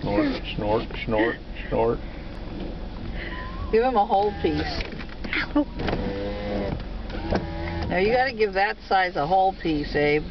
snort, snort, snort, snort. Give him a whole piece. Now you gotta give that size a whole piece, Abe.